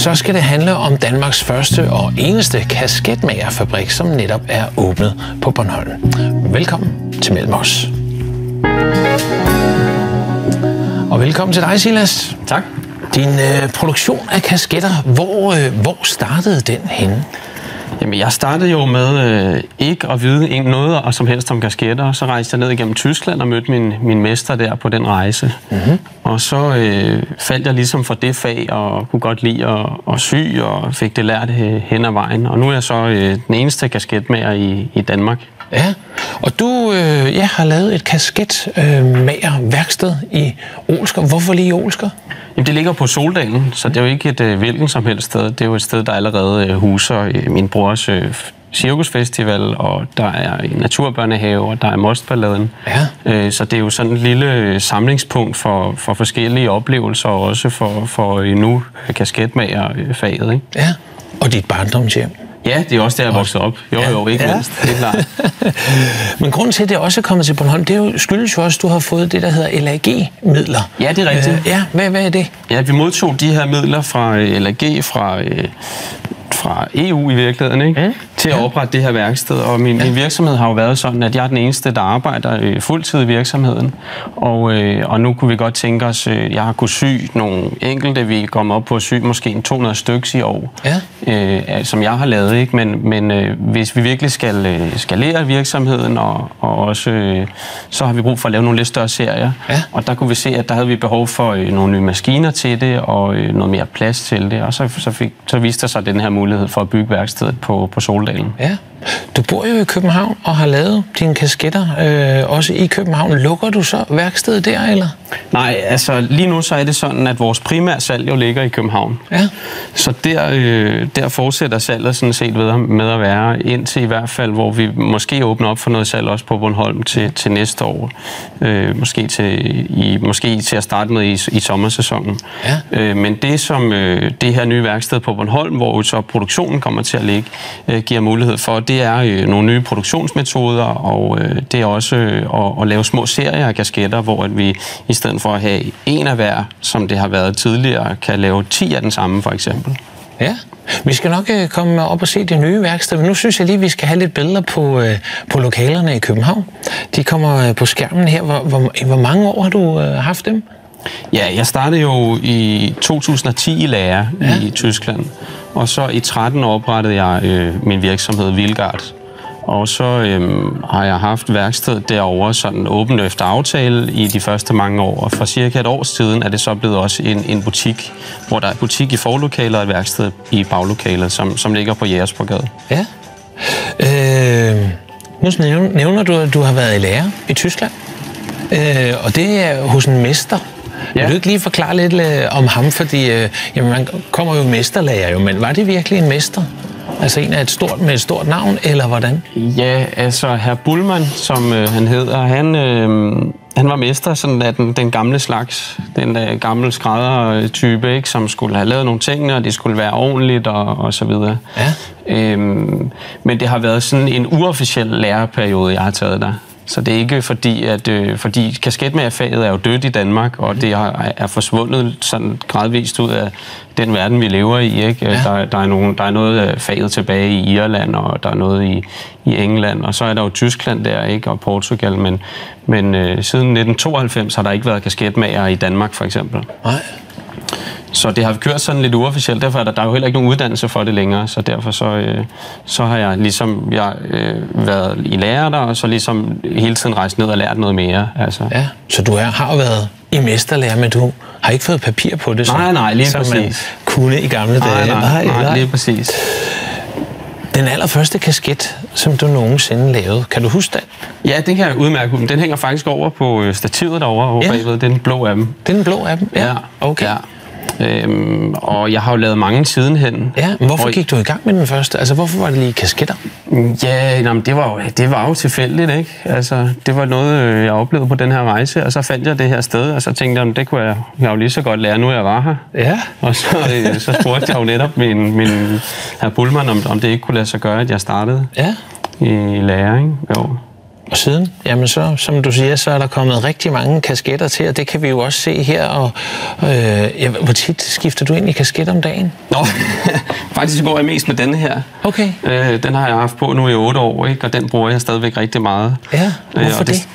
så skal det handle om Danmarks første og eneste kasketmagerfabrik, som netop er åbnet på Bornholm. Velkommen til Mellem os. Og velkommen til dig, Silas. Tak. Din øh, produktion af kasketter, hvor, øh, hvor startede den henne? Jamen, jeg startede jo med øh, ikke at vide en noget og som helst om kasketter. Så rejste jeg ned igennem Tyskland og mødte min, min mester der på den rejse. Mm-hmm. Og så øh, faldt jeg ligesom for det fag og kunne godt lide at, at sy og fik det lært hen ad vejen. Og nu er jeg så øh, den eneste kasketmager i, i Danmark. Ja, og du øh, ja, har lavet et kasketmager øh, værksted i Olsker. Hvorfor lige i Olsker? Jamen, det ligger på Soldalen, så det er jo ikke et øh, hvilken som helst sted. Det er jo et sted, der allerede øh, huser øh, min brors øh, cirkusfestival, og der er en naturbørnehave, og der er Mostballaden. Ja. Øh, så det er jo sådan et lille øh, samlingspunkt for, for forskellige oplevelser, og også for, for øh, nu kasketmager-faget. Ikke? Ja, og dit barndomshjem. Ja, det er også der, jeg voksede op. Jo, ja. jo, ikke ja. mindst. Det er klart. Men grunden til, at det også er kommet til Bornholm, det er jo, skyldes jo også, at du har fået det, der hedder LAG-midler. Ja, det er rigtigt. Øh, ja, hvad, hvad er det? Ja, vi modtog de her midler fra LAG, fra fra EU i virkeligheden, ikke? Ja. Til at oprette det her værksted. Og min, ja. min virksomhed har jo været sådan, at jeg er den eneste, der arbejder øh, fuldtid i virksomheden. Og, øh, og nu kunne vi godt tænke os, øh, jeg har kunnet sy nogle enkelte, vi kommer op på at sy måske en 200 stykker i år, ja. øh, som jeg har lavet. Ikke? Men, men øh, hvis vi virkelig skal øh, skalere virksomheden, og, og også, øh, så har vi brug for at lave nogle lidt større serier. Ja. Og der kunne vi se, at der havde vi behov for øh, nogle nye maskiner til det, og øh, noget mere plads til det. Og så, så, fik, så viste der sig den her mulighed for at bygge værkstedet på, på Soldalen. Ja. Du bor jo i København og har lavet dine kasketter øh, også i København. Lukker du så værkstedet der, eller? Nej, altså lige nu så er det sådan, at vores primære salg jo ligger i København. Ja. Så der, øh, der fortsætter salget sådan set ved med at være indtil i hvert fald, hvor vi måske åbner op for noget salg også på Bornholm til, til næste år. Øh, måske, til, i, måske til at starte med i, i sommersæsonen. Ja. Øh, men det som øh, det her nye værksted på Bornholm, hvor så produktionen kommer til at ligge, øh, giver mulighed for, det er øh, nogle nye produktionsmetoder, og øh, det er også øh, at, at lave små serier af kasketter, hvor at vi i stedet for at have en af hver, som det har været tidligere, kan lave 10 af den samme for eksempel. Ja, vi skal nok øh, komme op og se det nye værksted, men nu synes jeg lige, at vi skal have lidt billeder på, øh, på lokalerne i København. De kommer øh, på skærmen her. Hvor, hvor, hvor mange år har du øh, haft dem? Ja, jeg startede jo i 2010 i lære ja. i Tyskland, og så i 13 oprettede jeg øh, min virksomhed Vilgard. Og så øhm, har jeg haft værksted derovre, sådan åben efter aftale i de første mange år. Og for cirka et års siden er det så blevet også en, en butik, hvor der er butik i forlokalet og et værksted i baglokalet, som, som ligger på Jægersborgade. Ja. Øh, nu nævner du, at du har været i lære i Tyskland. Øh, og det er hos en mester. Ja. Vil du ikke lige forklare lidt øh, om ham? Fordi øh, jamen, man kommer jo mesterlærer, jo, men var det virkelig en mester? Altså en af et stort, med et stort navn, eller hvordan? Ja, altså herr Bullmann, som øh, han hedder, han, øh, han var mester sådan af den, den gamle slags, den der gamle skrædder-type, ikke, som skulle have lavet nogle ting, og det skulle være ordentligt og, og så videre. Ja. Øhm, men det har været sådan en uofficiel læreperiode, jeg har taget der. Så det er ikke fordi, at øh, fordi kasketmagerfaget er jo dødt i Danmark, og det er, er forsvundet sådan gradvist ud af den verden, vi lever i. Ikke? Ja. Der, der, er nogle, der er noget af faget tilbage i Irland, og der er noget i, i England, og så er der jo Tyskland der, ikke? og Portugal, men, men øh, siden 1992 har der ikke været kasketmager i Danmark, for eksempel. Nej. Så det har kørt sådan lidt uofficielt, derfor er der, der er jo heller ikke nogen uddannelse for det længere, så derfor så, øh, så har jeg ligesom jeg, øh, været i lærer der, og så ligesom hele tiden rejst ned og lært noget mere. Altså. Ja, så du er, har været i mesterlærer, men du har ikke fået papir på det, som, nej, nej, lige som præcis. man kunne i gamle nej, dage. Nej, nej, nej, lige præcis. Den allerførste kasket, som du nogensinde lavede, kan du huske den? Ja, den kan jeg udmærke. Den hænger faktisk over på øh, stativet derovre, ja. bagved. Den blå af dem. Den blå af dem? Ja. ja. Okay. Ja. Øhm, og jeg har jo lavet mange sidenhen. Ja, hvorfor gik du i gang med den første? Altså, hvorfor var det lige kasketter? Ja, jamen, det, var jo, det var jo tilfældigt, ikke? Altså, det var noget, øh, jeg oplevede på den her rejse, og så fandt jeg det her sted, og så tænkte jeg, det kunne jeg, jeg jo lige så godt lære, nu jeg var her. Ja. Og så, øh, så spurgte jeg jo netop min, min herr Bullmann, om, om det ikke kunne lade sig gøre, at jeg startede ja. i læring. Jo. Siden, jamen så, som du siger, så er der kommet rigtig mange kasketter til, og det kan vi jo også se her. Og, øh, ja, hvor tit skifter du i kasket om dagen? Nå, faktisk går jeg mest med denne her. Okay. Øh, den har jeg haft på nu i otte år, ikke? og den bruger jeg stadigvæk rigtig meget. Ja, hvorfor og det?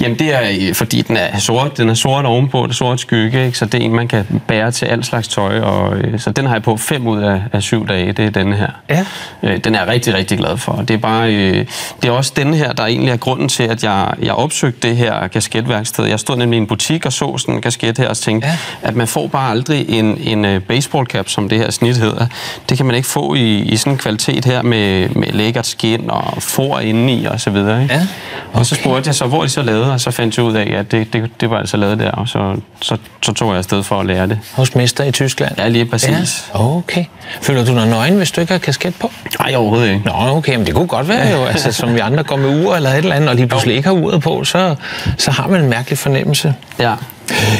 Jamen det er, øh, fordi den er sort, den er sort ovenpå, det er sort skygge, ikke? så det er en, man kan bære til alt slags tøj, og, øh, så den har jeg på fem ud af, af syv dage, det er denne her. Ja. Øh, den er jeg rigtig, rigtig glad for. Det er bare, øh, det er også denne her, der egentlig er grunden til, at jeg, jeg opsøgte det her kasketværksted. Jeg stod nemlig i en butik og så sådan en kasket her, og tænkte, Ja. at man får bare aldrig en, en baseball cap, som det her snit hedder. Det kan man ikke få i, i sådan en kvalitet her med, med lækkert skin og for indeni og så videre. Ikke? Ja, Og så spurgte jeg så, hvor de så lavet, og så fandt jeg ud af, at det, det, det var altså lavet der, og så, så, så tog jeg afsted for at lære det. Hos mester i Tyskland? Ja, lige præcis. Ja, okay. Føler du dig nøgen, hvis du ikke har kasket på? Nej, overhovedet ikke. Nå, okay, men det kunne godt være jo, altså som vi andre går med ur eller et eller andet, og lige pludselig ikke har uret på, så, så har man en mærkelig fornemmelse. Ja.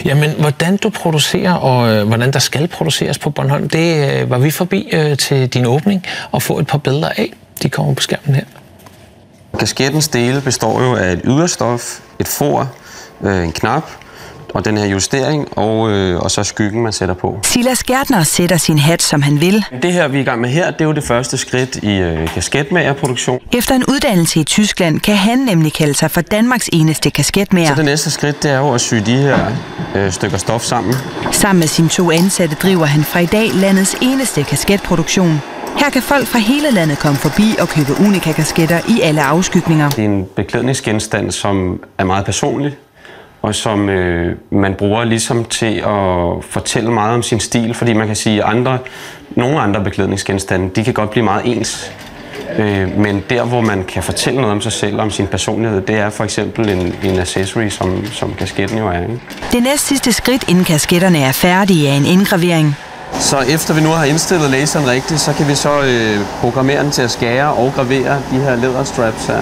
Jamen, hvordan du producerer, og øh, hvordan der skal produceres på Bornholm, det øh, var vi forbi øh, til din åbning og få et par billeder af. De kommer på skærmen her. Kaskettens dele består jo af et yderstof, et for, øh, en knap, og den her justering, og, øh, og så skyggen, man sætter på. Silas Gærtner sætter sin hat, som han vil. Det her, vi er i gang med her, det er jo det første skridt i øh, kasketmagerproduktion. Efter en uddannelse i Tyskland kan han nemlig kalde sig for Danmarks eneste Så kasketmager. det næste skridt, det er jo at sy de her øh, stykker stof sammen. Sammen med sine to ansatte driver han fra i dag landets eneste kasketproduktion. Her kan folk fra hele landet komme forbi og købe Unica-kasketter i alle afskygninger. Det er en beklædningsgenstand, som er meget personlig, og som øh, man bruger ligesom til at fortælle meget om sin stil, fordi man kan sige, at andre, nogle andre beklædningsgenstande, de kan godt blive meget ens. Øh, men der, hvor man kan fortælle noget om sig selv om sin personlighed, det er for eksempel en, en accessory, som, som kasketten jo er. Ikke? Det næst sidste skridt, inden kasketterne er færdige, er en indgravering. Så efter vi nu har indstillet laseren rigtigt, så kan vi så øh, programmere den til at skære og gravere de her læderstraps her.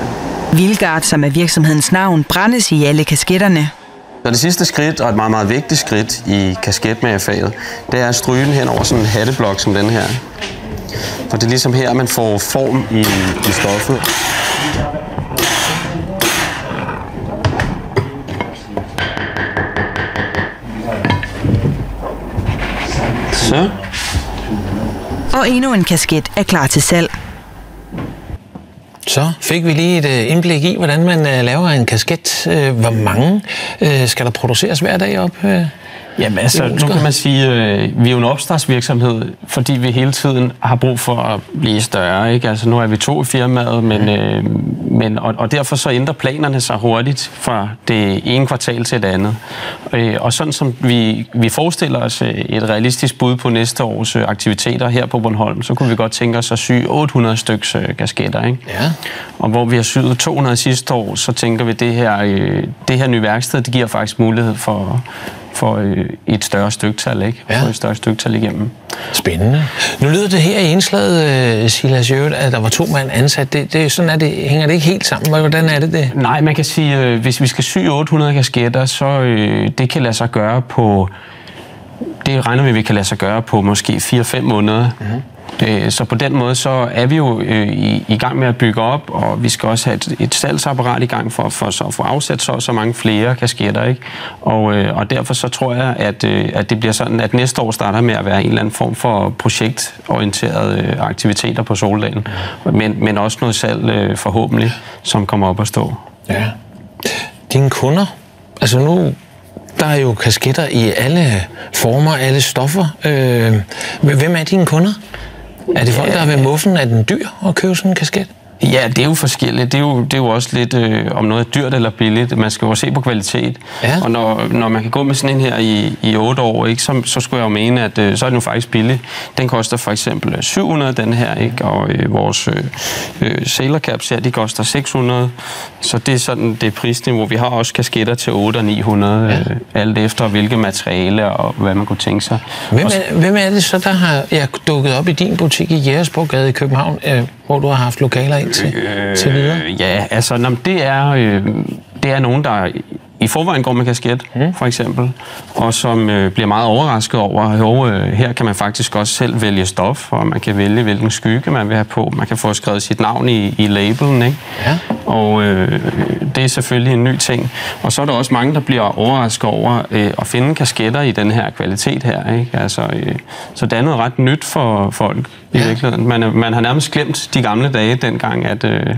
Vilgard, som er virksomhedens navn, brændes i alle kasketterne. Så det sidste skridt, og et meget, meget vigtigt skridt i kasketmagerfaget, det er at stryge den hen over sådan en hatteblok som den her. For det er ligesom her, man får form i, i stoffet. Så. Og endnu en kasket er klar til salg. Så fik vi lige et øh, indblik i, hvordan man øh, laver en kasket. Øh, Hvor mange skal der produceres hver dag op? Jamen altså, nu kan man sige, øh, vi er jo en opstartsvirksomhed, fordi vi hele tiden har brug for at blive større. Ikke? Altså, nu er vi to i firmaet, men, øh, men, og, og derfor så ændrer planerne sig hurtigt fra det ene kvartal til det andet. Øh, og sådan som vi, vi forestiller os øh, et realistisk bud på næste års øh, aktiviteter her på Bornholm, så kunne vi godt tænke os at sy 800 styks øh, kasketter. Ikke? Ja. Og hvor vi har syet 200 sidste år, så tænker vi, at det her, øh, det her nye værksted, det giver faktisk mulighed for, for øh, et større styktal, ikke? Ja. For et større styktal igennem. Spændende. Nu lyder det her i indslaget, øh, Silas Jørgen, at der var to mand ansat. Det, det, sådan er det, hænger det ikke helt sammen? Hvordan er det det? Nej, man kan sige, øh, hvis vi skal sy 800 kasketter, så øh, det kan lade sig gøre på... Det regner vi, vi kan lade sig gøre på måske 4-5 måneder. Mm-hmm. Øh, så på den måde, så er vi jo øh, i, i gang med at bygge op, og vi skal også have et, et salgsapparat i gang for, for så at få afsat så, så mange flere kasketter. Ikke? Og, øh, og derfor så tror jeg, at, at det bliver sådan, at næste år starter med at være en eller anden form for projektorienterede aktiviteter på Soldagen. Men, men også noget salg forhåbentlig, som kommer op at stå. Ja. Dine kunder, altså nu, der er jo kasketter i alle former, alle stoffer. Øh, hvem er dine kunder? Er det folk, der har været muffen af den dyr at købe sådan en kasket? Ja, det er jo forskelligt. Det er jo, det er jo også lidt, øh, om noget er dyrt eller billigt. Man skal jo se på kvalitet. Ja. Og når, når man kan gå med sådan en her i, i 8 år, ikke, så, så skulle jeg jo mene, at øh, så er den jo faktisk billig. Den koster for eksempel øh, 700, den her, ikke? og øh, vores øh, øh, sailor caps her, de koster 600. Så det er sådan det prisniveau. Vi har også kasketter til 8 og 900, ja. øh, alt efter hvilke materiale og hvad man kunne tænke sig. Hvem Og er, hvem er det så, der har ja, dukket op i din butik i Jægersborggade i København, øh, hvor du har haft lokaler ind til, øh, til videre? Øh, ja, altså det er, øh, det er nogen, der i forvejen går med kasket, mm. for eksempel, og som øh, bliver meget overrasket over, at øh, her kan man faktisk også selv vælge stof, og man kan vælge, hvilken skygge man vil have på. Man kan få skrevet sit navn i, i labelen, ikke? Ja. Og øh, det er selvfølgelig en ny ting. Og så er der også mange, der bliver overrasket over øh, at finde kasketter i den her kvalitet her, ikke? Altså, øh, så det er noget ret nyt for folk i ja. virkeligheden. Man, man har nærmest glemt de gamle dage dengang, at... Øh,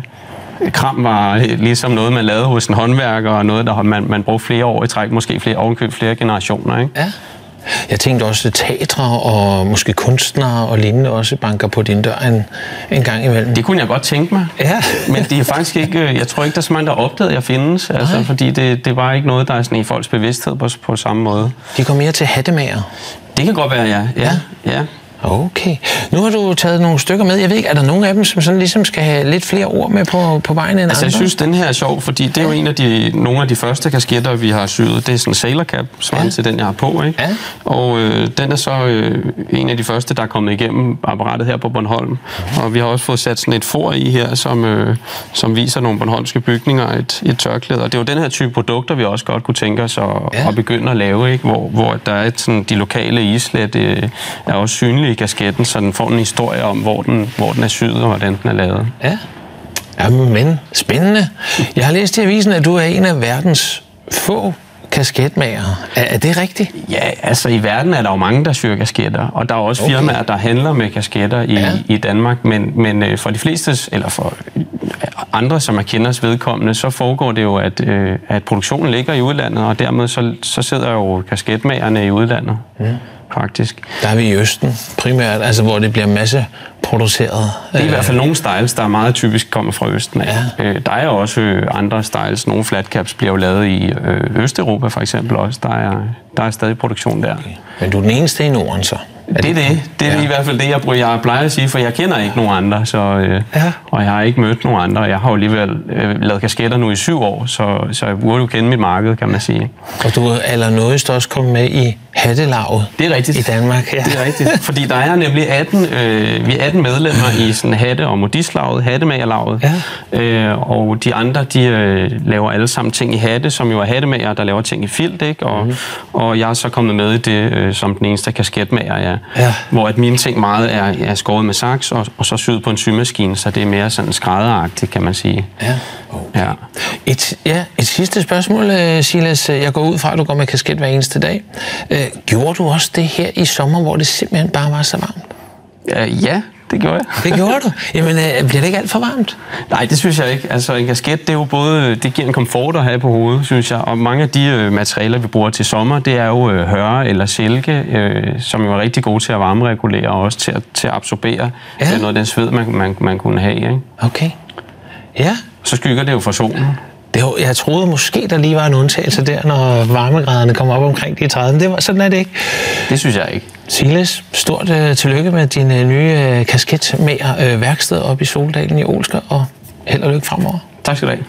kram var ligesom noget, man lavede hos en håndværker, og noget, der man, man brugte flere år i træk, måske flere ovenkøb flere generationer. Ikke? Ja. Jeg tænkte også, at teatre og måske kunstnere og lignende også banker på din dør en, en gang imellem. Det kunne jeg godt tænke mig. Ja. Men det er faktisk ikke, øh, jeg tror ikke, der er så mange, der opdaget, at jeg findes. Altså, fordi det, det var ikke noget, der er sådan i folks bevidsthed på, på samme måde. De går mere til hattemager. Det kan godt være, ja. ja. ja. ja. Okay. Nu har du taget nogle stykker med. Jeg ved ikke, er der nogen af dem, som sådan ligesom skal have lidt flere ord med på, på vejen end altså, andre? jeg synes, den her er sjov, fordi det er jo en af de, nogle af de første kasketter, vi har syet. Det er sådan en sailor cap, svarende ja. til den, jeg har på. Ikke? Ja. Og øh, den er så øh, en af de første, der er kommet igennem apparatet her på Bornholm. Mm. Og vi har også fået sat sådan et for i her, som, øh, som viser nogle bornholmske bygninger, et, et tørklæde. Og det er jo den her type produkter, vi også godt kunne tænke os at, ja. at begynde at lave, ikke? Hvor, hvor der er et, sådan, de lokale islet øh, er også synlige i kasketten, så den får en historie om, hvor den, hvor den er syet og hvordan den er lavet. Ja. Jamen, men spændende. Jeg har læst i avisen, at du er en af verdens få kasketmager. Er, er det rigtigt? Ja, altså i verden er der jo mange, der syr kasketter, og der er også okay. firmaer, der handler med kasketter i, ja. i Danmark, men, men øh, for de fleste, eller for andre, som er kenders vedkommende, så foregår det jo, at, øh, at produktionen ligger i udlandet, og dermed så, så sidder jo kasketmagerne i udlandet. Mm faktisk. Der er vi i Østen primært, altså hvor det bliver masse produceret. Det er i hvert fald nogle styles, der er meget typisk kommer fra Østen af. Ja. Øh, der er også øh, andre styles. Nogle flatcaps bliver jo lavet i øh, Østeuropa for eksempel også. Der er, der er stadig produktion der. Okay. Men du er den eneste i Norden så? Er det er det. Det er ja. i hvert fald det, jeg, jeg plejer at sige, for jeg kender ikke nogen andre, så, øh, ja. og jeg har ikke mødt nogen andre. Jeg har jo alligevel øh, lavet kasketter nu i syv år, så, så jeg burde jo kende mit marked, kan man sige. Og du er allernådigst også kommet med i hattelaget det er rigtigt. i Danmark. Ja. Det er rigtigt, fordi der er nemlig 18, øh, vi er 18 medlemmer i sådan hatte- og modislaget, hattemagerlaget. Ja. Øh, og de andre, de øh, laver alle sammen ting i hatte, som jo er hattemager, der laver ting i filt, ikke? Og, mm. og jeg er så kommet med i det øh, som den eneste kasketmager, ja. ja. Hvor at mine ting meget er, er skåret med saks, og, og så syet på en symaskine, så det er mere sådan skrædderagtigt, kan man sige. Ja. Okay. ja. Et, ja, et sidste spørgsmål, øh, Silas. Jeg går ud fra, at du går med kasket hver eneste dag. Øh, gjorde du også det her i sommer, hvor det simpelthen bare var så varmt? Uh, ja, det gjorde jeg. Det gjorde du? Jamen, øh, bliver det ikke alt for varmt? Nej, det synes jeg ikke. Altså, en kasket, det er jo både, det giver en komfort at have på hovedet, synes jeg. Og mange af de øh, materialer, vi bruger til sommer, det er jo øh, høre eller silke, øh, som jo er rigtig gode til at varmeregulere og også til at, til at absorbere ja. noget af den sved, man, man, man kunne have. Ikke? Okay. Ja. Så skygger det jo for solen. Det jeg troede måske, der lige var en undtagelse der, når varmegraderne kom op omkring de 30. Det var, sådan er det ikke. Det synes jeg ikke. Silas, stort uh, tillykke med din uh, nye uh, kasketmager uh, værksted op i Soldalen i Olsker, og held og lykke fremover. Tak skal du have.